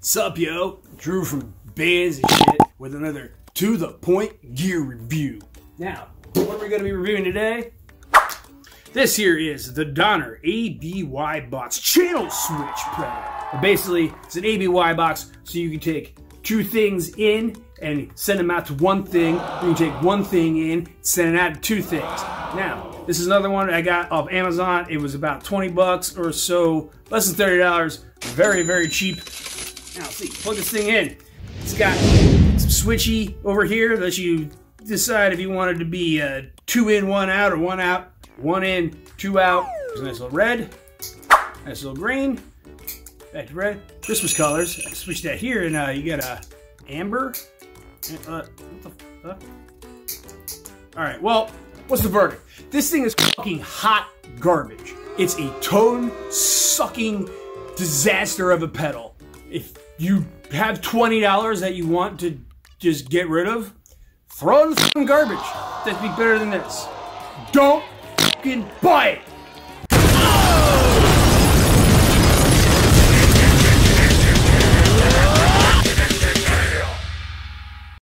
Sup, yo? Drew from Bands and shit with another To The Point gear review. Now, what are we going to be reviewing today? This here is the Donner ABY box channel switch pad. Basically, it's an ABY box so you can take two things in and send them out to one thing. You can take one thing in, send it out to two things. Now, this is another one I got off Amazon. It was about 20 bucks or so, less than $30. Very, very cheap. Now, see, plug this thing in. It's got some switchy over here that you decide if you wanted to be two in, one out, or one out, one in, two out. There's a nice little red, nice little green, back to red. Christmas colors. I switch that here, and uh, you get a amber. Uh, All right. Well, what's the verdict? This thing is fucking hot garbage. It's a tone sucking disaster of a pedal. If you have $20 that you want to just get rid of, throw in the garbage. That'd be better than this. Don't fucking buy it.